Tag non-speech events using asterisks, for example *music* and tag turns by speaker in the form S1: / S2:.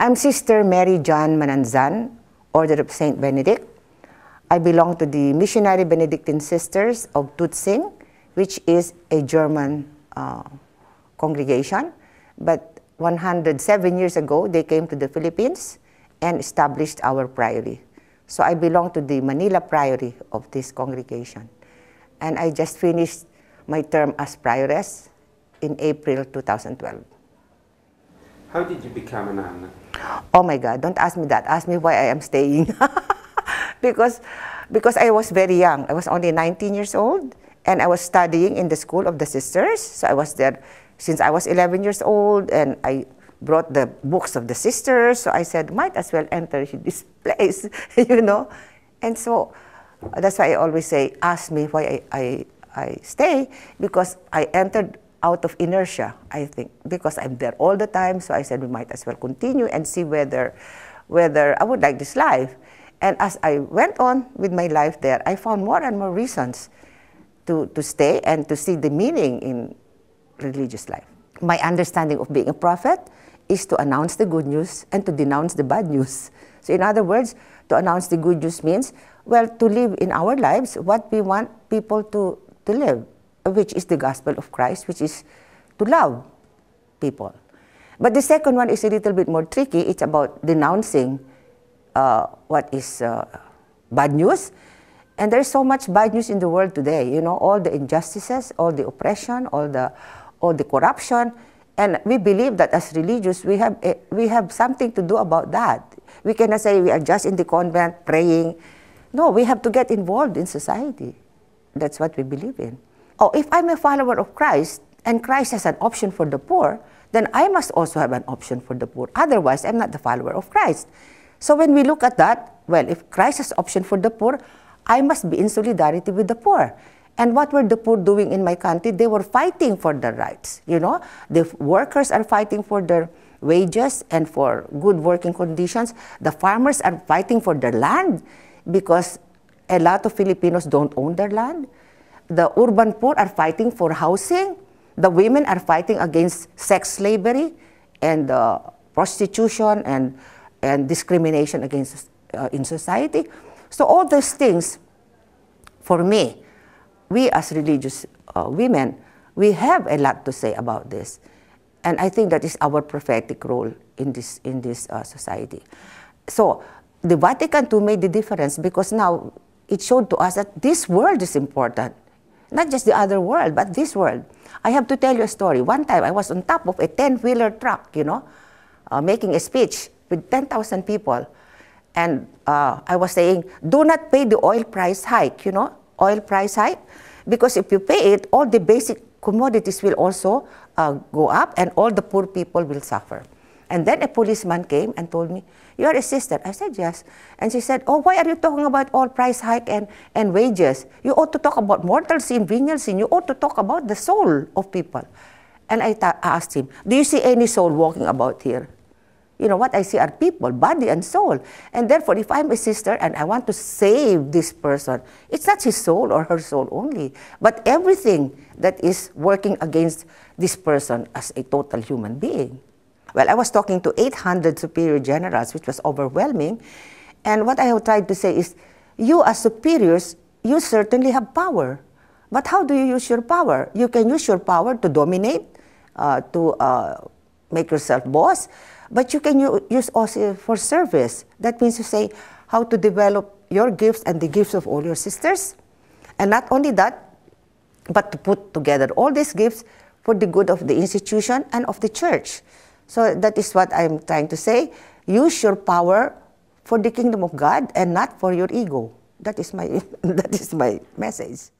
S1: I'm Sister Mary John Mananzan, Order of Saint Benedict. I belong to the Missionary Benedictine Sisters of Tutzing, which is a German uh, congregation. But 107 years ago, they came to the Philippines and established our priory. So I belong to the Manila Priory of this congregation. And I just finished my term as prioress in April 2012.
S2: How did you become a nun?
S1: Oh my God, don't ask me that. Ask me why I am staying. *laughs* because, because I was very young. I was only 19 years old and I was studying in the school of the sisters. So I was there since I was 11 years old and I brought the books of the sisters. So I said, might as well enter *laughs* this place, *laughs* you know. And so that's why I always say, ask me why I, I, I stay because I entered out of inertia, I think, because I'm there all the time. So I said we might as well continue and see whether, whether I would like this life. And as I went on with my life there, I found more and more reasons to, to stay and to see the meaning in religious life. My understanding of being a prophet is to announce the good news and to denounce the bad news. So in other words, to announce the good news means, well, to live in our lives what we want people to, to live which is the gospel of Christ, which is to love people. But the second one is a little bit more tricky. It's about denouncing uh, what is uh, bad news. And there's so much bad news in the world today. You know, all the injustices, all the oppression, all the, all the corruption. And we believe that as religious, we have, a, we have something to do about that. We cannot say we are just in the convent praying. No, we have to get involved in society. That's what we believe in oh, if I'm a follower of Christ and Christ has an option for the poor, then I must also have an option for the poor. Otherwise, I'm not the follower of Christ. So when we look at that, well, if Christ has option for the poor, I must be in solidarity with the poor. And what were the poor doing in my country? They were fighting for their rights. You know, the workers are fighting for their wages and for good working conditions. The farmers are fighting for their land because a lot of Filipinos don't own their land the urban poor are fighting for housing. The women are fighting against sex slavery and uh, prostitution and, and discrimination against uh, in society. So all those things, for me, we as religious uh, women, we have a lot to say about this. And I think that is our prophetic role in this, in this uh, society. So the Vatican II made the difference because now it showed to us that this world is important. Not just the other world, but this world. I have to tell you a story. One time I was on top of a 10-wheeler truck, you know, uh, making a speech with 10,000 people. And uh, I was saying, do not pay the oil price hike, you know, oil price hike. Because if you pay it, all the basic commodities will also uh, go up and all the poor people will suffer. And then a policeman came and told me, you are a sister. I said, yes. And she said, oh, why are you talking about all price hike and, and wages? You ought to talk about mortal sin, venial sin. You ought to talk about the soul of people. And I asked him, do you see any soul walking about here? You know, what I see are people, body and soul. And therefore, if I'm a sister and I want to save this person, it's not his soul or her soul only, but everything that is working against this person as a total human being. Well, I was talking to 800 superior generals, which was overwhelming. And what I have tried to say is, you as superiors, you certainly have power. But how do you use your power? You can use your power to dominate, uh, to uh, make yourself boss, but you can use also for service. That means to say how to develop your gifts and the gifts of all your sisters. And not only that, but to put together all these gifts for the good of the institution and of the church. So that is what I'm trying to say. Use your power for the kingdom of God and not for your ego. That is my, *laughs* that is my message.